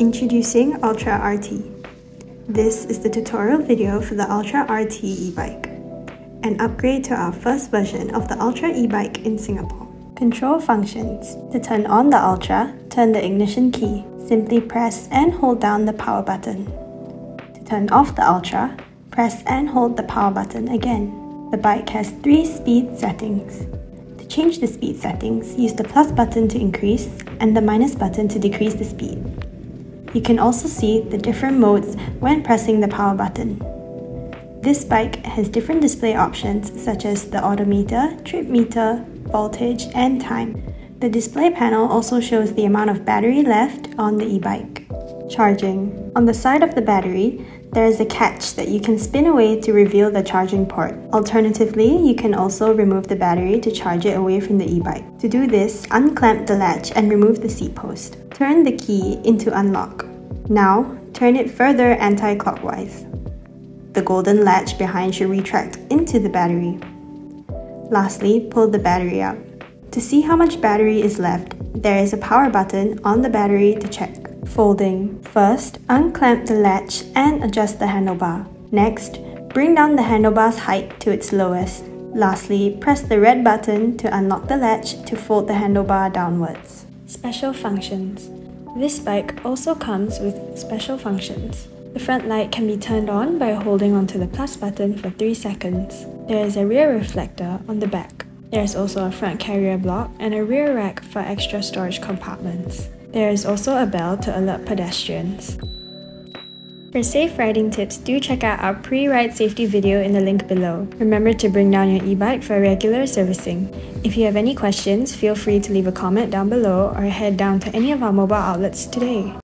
Introducing Ultra RT. This is the tutorial video for the Ultra RT e-bike, an upgrade to our first version of the Ultra e-bike in Singapore. Control functions. To turn on the Ultra, turn the ignition key. Simply press and hold down the power button. To turn off the Ultra, press and hold the power button again. The bike has three speed settings. To change the speed settings, use the plus button to increase and the minus button to decrease the speed. You can also see the different modes when pressing the power button. This bike has different display options such as the odometer, trip meter, voltage, and time. The display panel also shows the amount of battery left on the e-bike. Charging. On the side of the battery, there is a catch that you can spin away to reveal the charging port. Alternatively, you can also remove the battery to charge it away from the e-bike. To do this, unclamp the latch and remove the seat post. Turn the key into unlock. Now, turn it further anti-clockwise. The golden latch behind should retract into the battery. Lastly, pull the battery out. To see how much battery is left, there is a power button on the battery to check. Folding. First, unclamp the latch and adjust the handlebar. Next, bring down the handlebar's height to its lowest. Lastly, press the red button to unlock the latch to fold the handlebar downwards. Special functions. This bike also comes with special functions. The front light can be turned on by holding onto the plus button for 3 seconds. There is a rear reflector on the back. There is also a front carrier block and a rear rack for extra storage compartments. There is also a bell to alert pedestrians. For safe riding tips, do check out our pre-ride safety video in the link below. Remember to bring down your e-bike for regular servicing. If you have any questions, feel free to leave a comment down below or head down to any of our MOBOT outlets today.